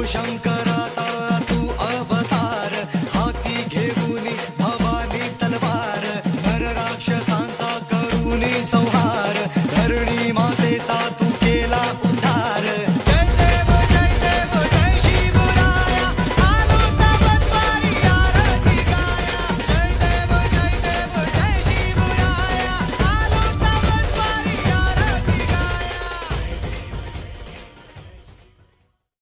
Shiva Shankara